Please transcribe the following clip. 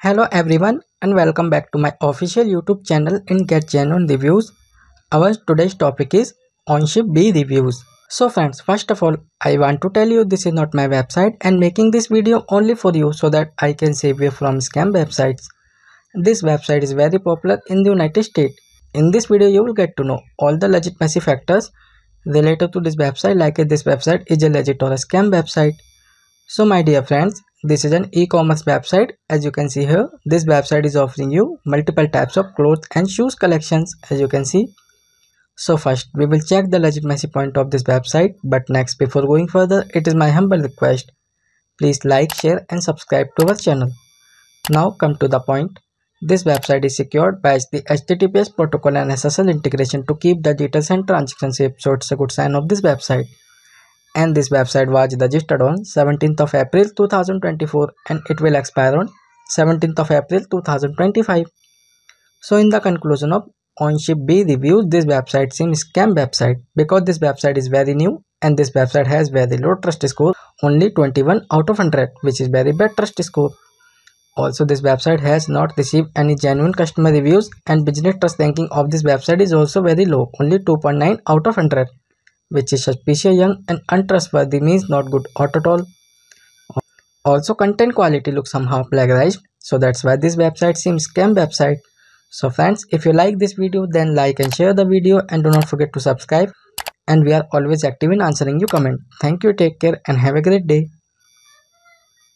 Hello everyone and welcome back to my official YouTube channel in Get Genuine Reviews. Our today's topic is Onshipbe reviews. So friends, first of all, I want to tell you this is not my website and making this video only for you so that I can save you from scam websites. This website is very popular in the United States. In this video, you will get to know all the legitimacy factors related to this website like if this website is a legit or a scam website. So my dear friends, this is an e-commerce website. As you can see here this website is offering you multiple types of clothes and shoes collections as you can see. So first we will check the legitimacy point of this website. But next before going further it is my humble request. Please like share and subscribe to our channel. Now come to the point. This website is secured by the https protocol and ssl integration to keep the details and transactions safe so it's a good sign of this website and this website was registered on 17th of April 2024 and it will expire on 17th of April 2025. So in the conclusion of Onshipbe reviews, this website seems scam website because this website is very new and this website has very low trust score, only 21 out of 100 which is very bad trust score. Also this website has not received any genuine customer reviews and business trust ranking of this website is also very low, only 2.9 out of 100 which is suspicious young and untrustworthy means not good at all. Also content quality looks somehow plagiarized so that's why this website seems scam website. So friends if you like this video then like and share the video and do not forget to subscribe and we are always active in answering your comment. Thank you take care and have a great day.